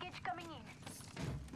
Package coming in.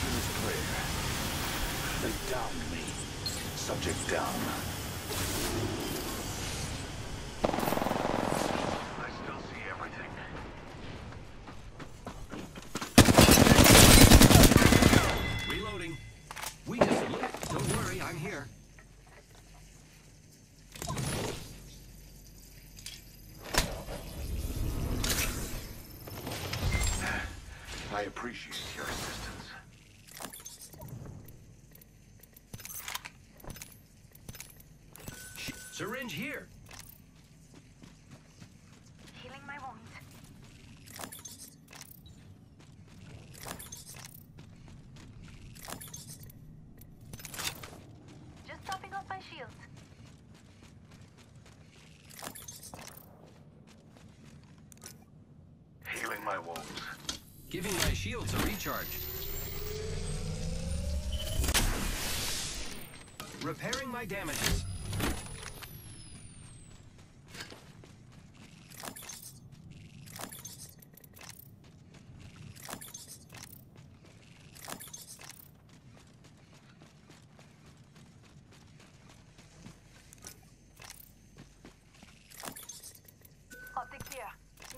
My vision is clear. They downed me. Subject down. I still see everything. Reloading. We just. Don't worry, I'm here. I appreciate your assistance. Sh- Syringe here. Healing my wounds. Just topping off my shields. Healing my wounds. Giving my shields a recharge. Repairing my damages. Optics here.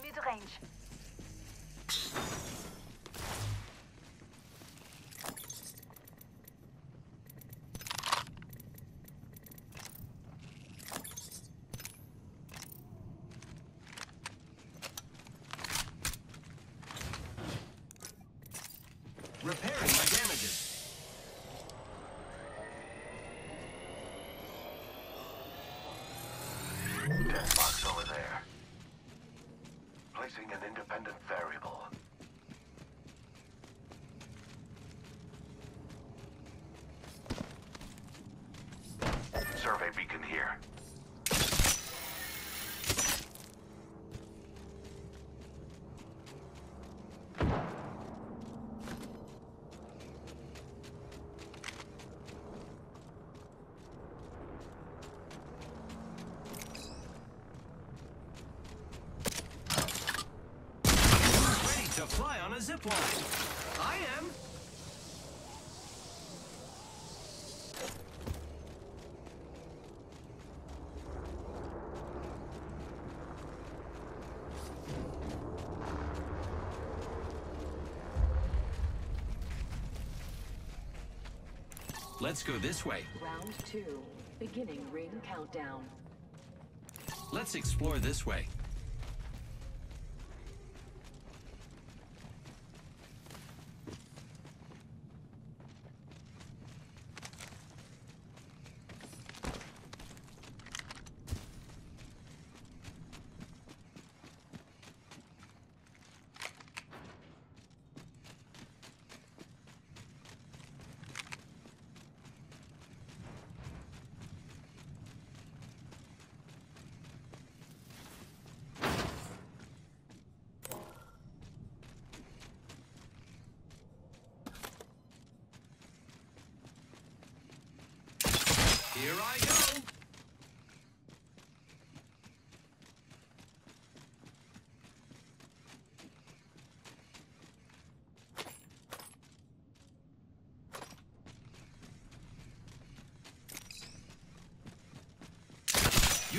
Mid-range. Fly on a zip line. I am. Let's go this way. Round two. Beginning ring countdown. Let's explore this way.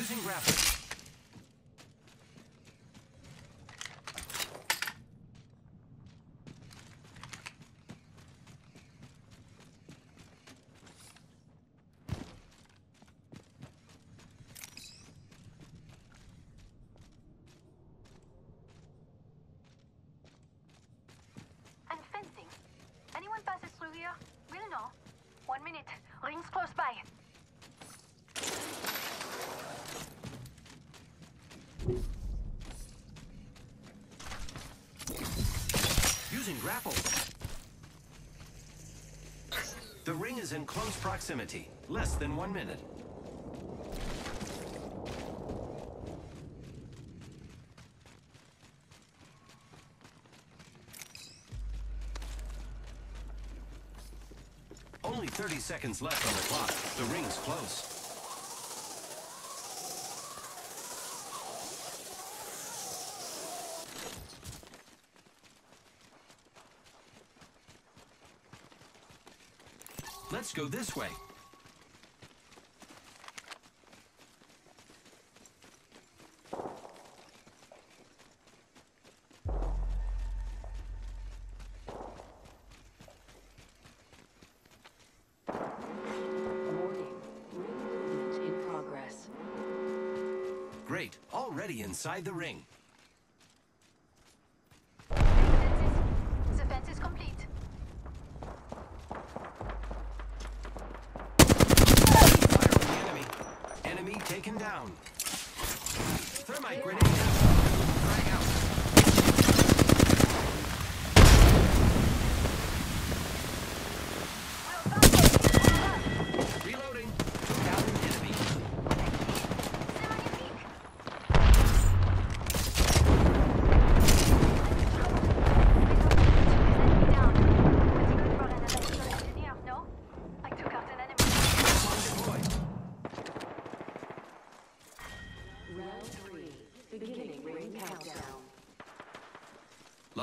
Using grapple. And we'll know. One minute. Ring's close by. Using grapple. The ring is in close proximity. Less than one minute. Only 30 seconds left on the clock. The ring's close. Let's go this way. Warning. Ring movement in progress. Great. Already inside the ring.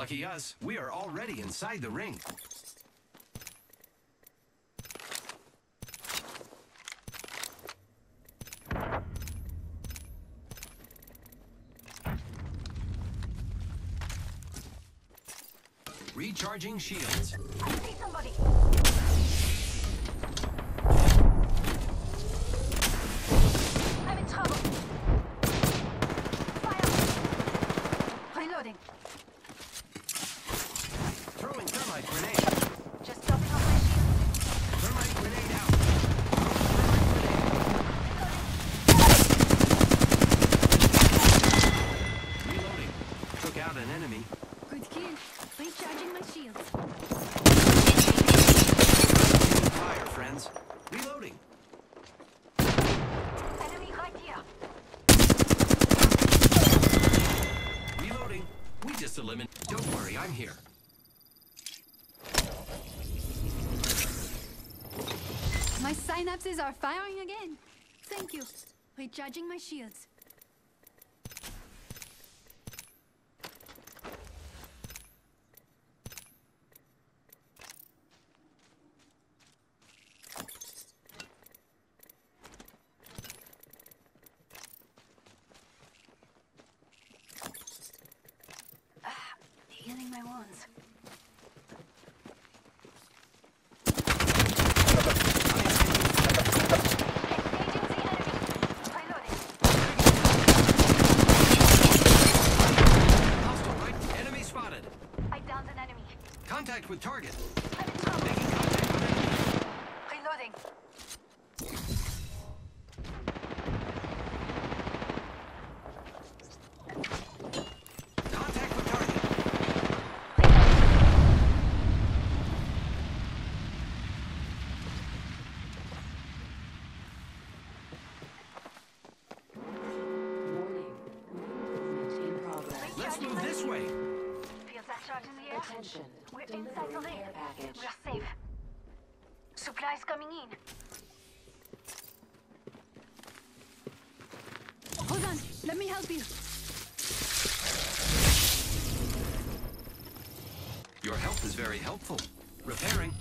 Lucky us, we are already inside the ring. Recharging shields. I see somebody. Reloading. Enemy right here. Reloading. We just eliminated. Don't worry, I'm here. My synapses are firing again. Thank you. Recharging my shields. Healing my wounds. Engaging the enemy. Reloading. Hostile right. Enemy spotted. I downed an enemy. Contact with target. I'm in trouble. Making contact with enemy. Reloading. Contact with target. Warning. Ring movement in progress. Let's move this way. Feel that charge in the air? Attention. We're inside the Delivery package. We're safe. Supplies coming in. Hold on. Let me help you. Your help is very helpful. Repairing.